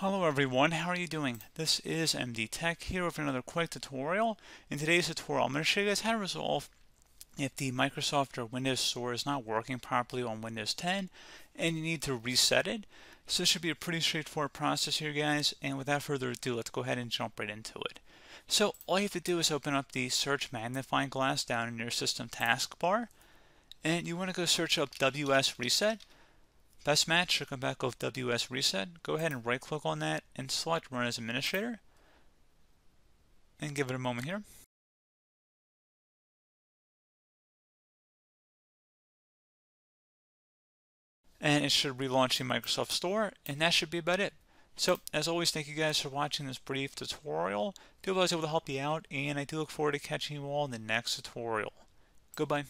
Hello everyone, how are you doing? This is MD Tech here with another quick tutorial. In today's tutorial, I'm going to show you guys how to resolve if the Microsoft or Windows Store is not working properly on Windows 10 and you need to reset it. So this should be a pretty straightforward process here guys, and without further ado, let's go ahead and jump right into it. So all you have to do is open up the search magnifying glass down in your system taskbar, and you want to go search up WS Reset. Best match should come back with WS Reset. Go ahead and right click on that and select Run as Administrator. And give it a moment here. And it should relaunch the Microsoft Store, and that should be about it. So, as always, thank you guys for watching this brief tutorial. Do hope I was able to help you out, and I do look forward to catching you all in the next tutorial. Goodbye.